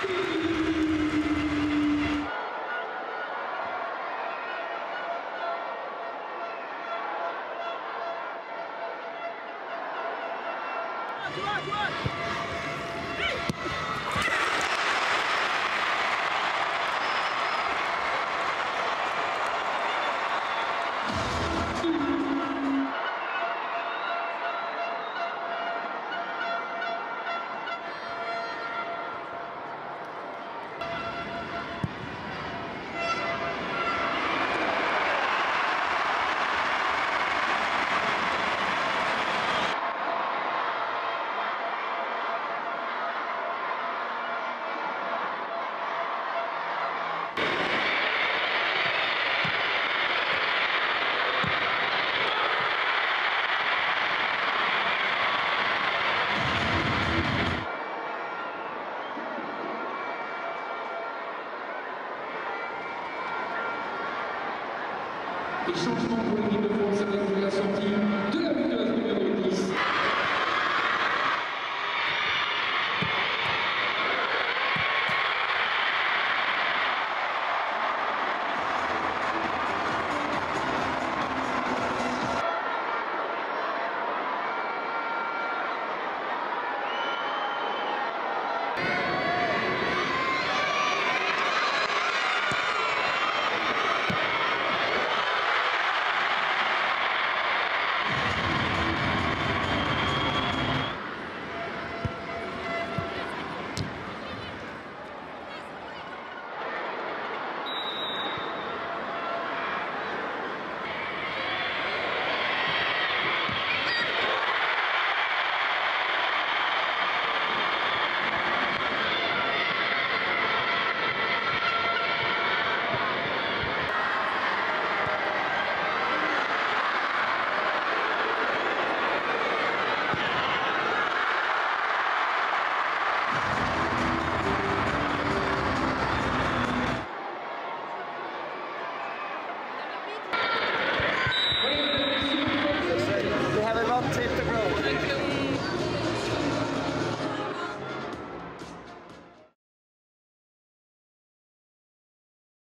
Come on, come on! Et changement pour l'équipe de France avec la sortie de la buteuse numéro 10.